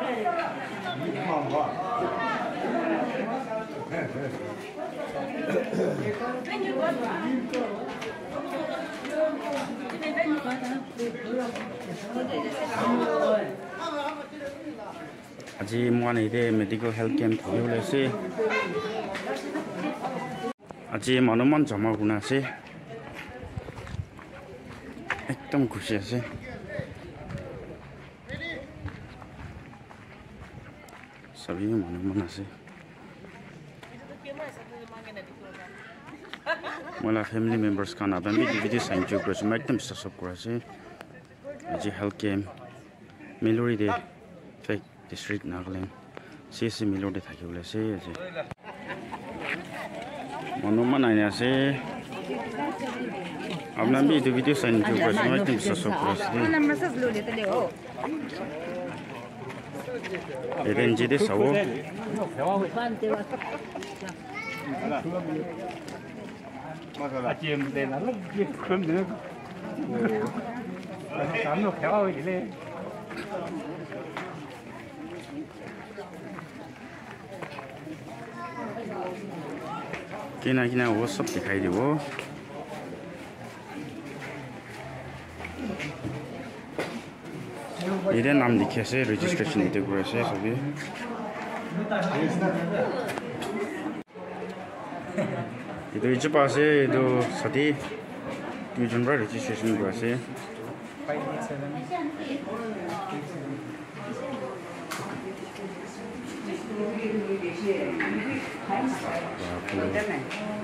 আজি মান এতে মেডিকেল হেল্থ কেম্প থাকি ওলাইছে আজি মানুহমান জমা গুণা আছে একদম খুশি আছে Sabi mo, nagmana siya. Wala family members ka na. Dami DVD sa inyo ko. make them sasap ko siya. Eh? Aji health camp. Milori de. Fake district Nagaland. si Milori thaki wala ay niya siya. Ablam bi video sa inyo ko. So, sa slowly レンジでさを。きなきなをそって帰りを。Il est nom de caisse, registration de grossesse, oui. 이도 이제 빠세 이도 사디 뒤좀 봐 registration 빠세. 와,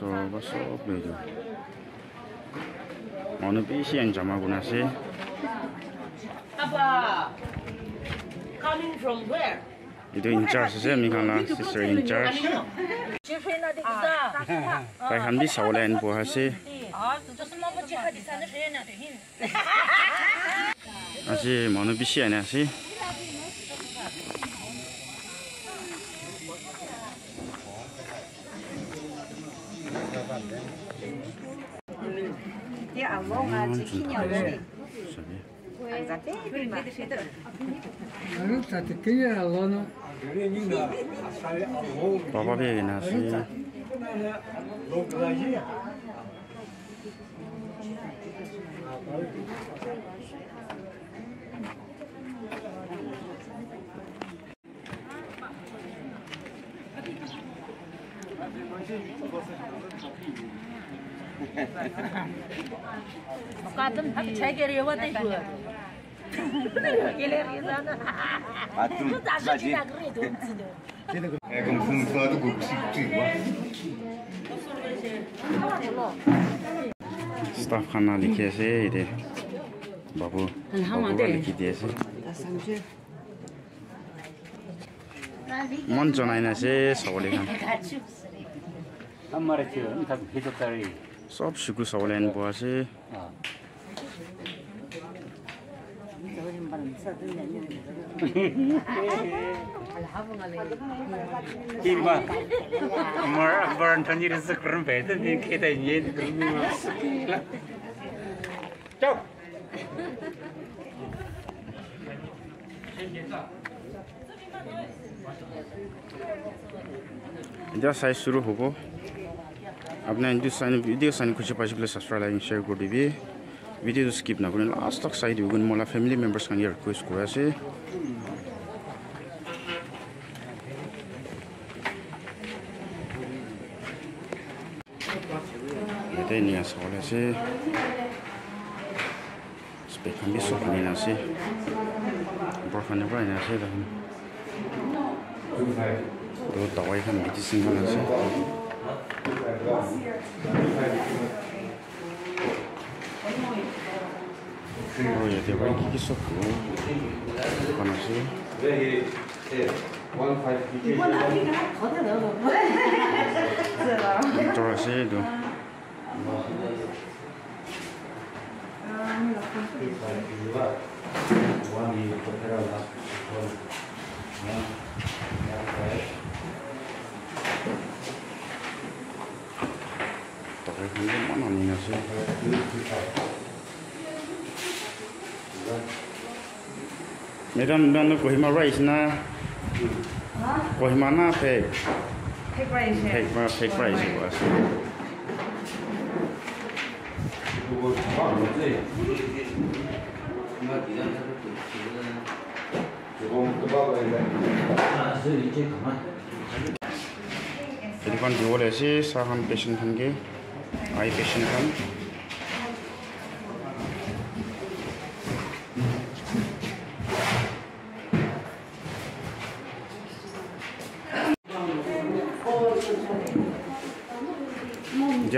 서가 서브이죠 어느 BCN 자마구나시 apa coming from where? Itu incar sih, misalnya sister incharge. Baik, ah. kami sahulan buah sih. Asih, mana BCN sih? Değil mi? Arıta tıkıyor Allah'ını. Baba bir yayın her şeyi. çay geliyor da É staff खाना लेखिदिएछ है अरे बाबु लेखिदिएछ मन जनाएन चाहिँ सबले सब सुकु सबले आउनु Iba, more burn than you is a crumb better than Kate and Yin. Go! इधर साइज शुरू होगो अपने हिंदुस्तानी वीडियो सानी कुछ पास सब्सक्राइब लाइन शेयर कर दीजिए ভিডিওটো স্কিপ নকৰে লাষ্টক চাই দিওঁ কিন্তু মোলা ফেমিলি মেম্বাৰ্ছ কাৰণে ৰিকুৱেষ্ট কৰি আছে ইয়াতে নিয়া চাউল আছে স্পেখন বেছি চব আনি আছে বৰষুণৰ পৰা আনি আছে দেখোন দাৱাইখন মেডিচিন আছে Olha, tem alguém aqui que socorro. Conhece? Torcido. Tapi ini mana nih nasi? 那张那张桂花瑞是哪？桂花哪配？配桂花，配桂花，配桂花是吧？এইখন দিব লাগিছে চাহখন পেচেণ্টখনকে আই পেচেণ্টখন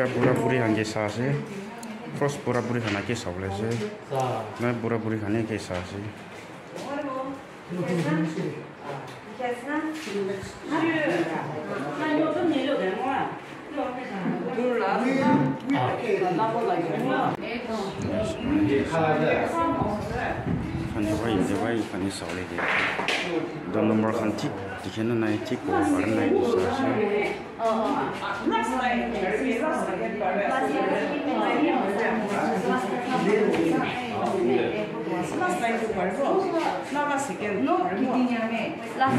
tia bura buri han ke sa ase first bura buri hana ke sa le se na bura buri hane ke sa ase खाने भाई इंदे भाई खाने सवाले दे दो number Khan ठीक दिखे ना ना ठीक हो और ना कुछ ऐसा Last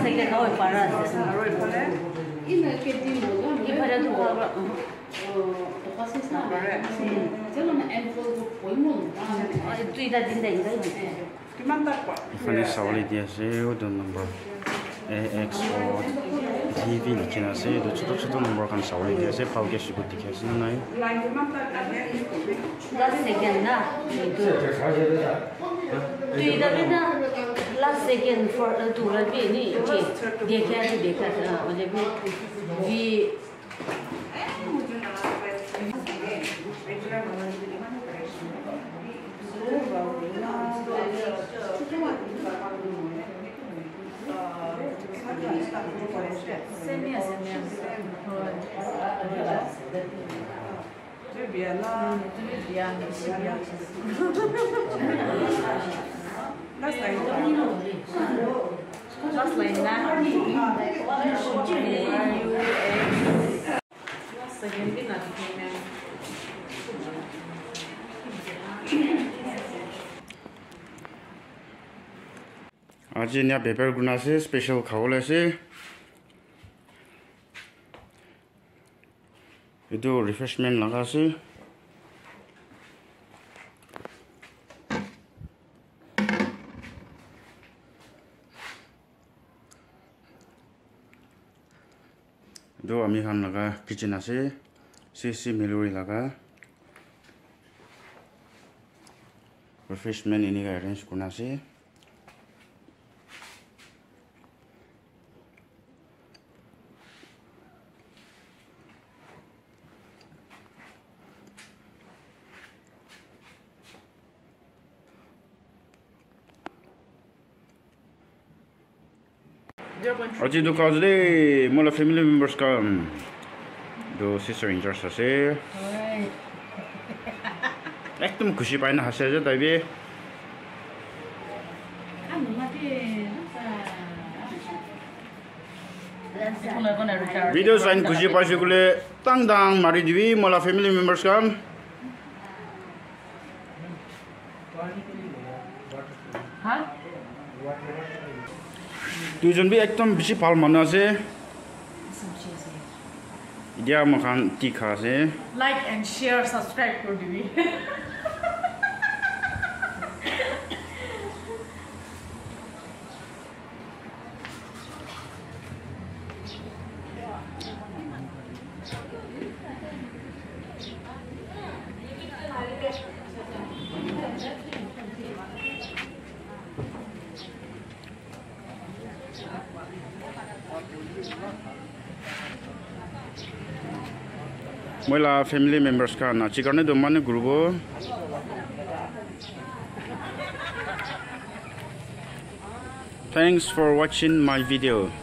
thing they know if I run, it's not a road for them. In a kitty, you put it to cover. Finish all the number AX4. TV likhina ase edu chutu chutu number khan sawole dikhi ase bhalke shikut dikhi ase na nai last second na edu tu ida be na last second for tu rabi ni ke dekha tu dekha ta मतलब भी Last me a Just like that. Last like that. આજે અહીંયા paper ગુના છે special ખાવલે છે ಇದು refreshment ಲಗಾಸಿ ಇದು ಅಮಿಹಾನ್ ಲಗ ಕಿಚನ್ ಆಸೆ ಸಿ ಸಿ ಮೆಲುರಿ ಲಗ ರಿಫ್ರೆಶ್ಮೆಂಟ್ ಇನ್ನೀಗ ಅರೇಂಜ್ ಕುಣಾಸಿ Aji do kau jadi mula family members kan do sister in charge sih. Eh tuh mukusi pahin hasil aja tapi. Video selain kusi pasukule tang tang mari jadi mula family members kan. দুজন বি একদম বেছি ভাল মানুহ আছে এতিয়া মোক কি খা আছে মহিলা ফেমিলি মেম্বার্স কারণ আছে কারণে তো মানে ঘুরব thanks for watching my video